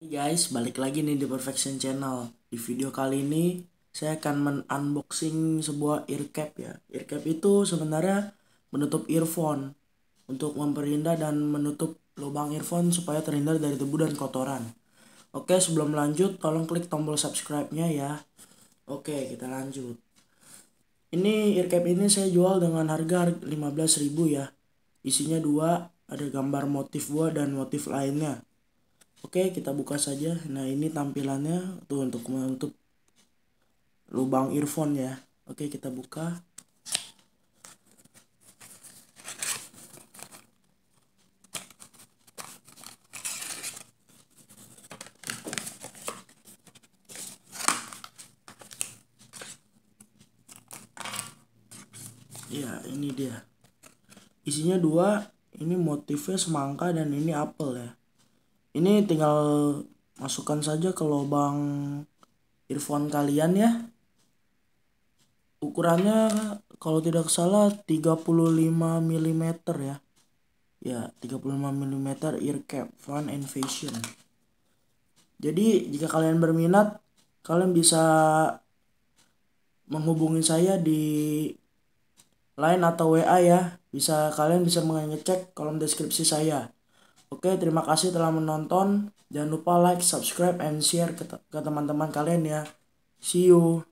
Hai guys, balik lagi nih di Perfection Channel. Di video kali ini saya akan men-unboxing sebuah earcap ya. Earcap itu sebenarnya menutup earphone untuk memperindah dan menutup lubang earphone supaya terhindar dari debu dan kotoran. Oke, sebelum lanjut tolong klik tombol subscribe-nya ya. Oke, kita lanjut. Ini earcap ini saya jual dengan harga 15.000 ya. Isinya dua, ada gambar motif buah dan motif lainnya. Oke, kita buka saja. Nah, ini tampilannya tuh untuk menutup lubang earphone ya. Oke, kita buka. Ya, ini dia. Isinya dua, ini motifnya semangka dan ini apel ya ini tinggal masukkan saja ke lubang earphone kalian ya. Ukurannya kalau tidak salah 35 mm ya. Ya 35 mm ear cap fun and fashion. Jadi jika kalian berminat kalian bisa menghubungi saya di line atau WA ya. Bisa kalian bisa mengecek kolom deskripsi saya Oke, terima kasih telah menonton. Jangan lupa like, subscribe, and share ke teman-teman kalian ya. See you.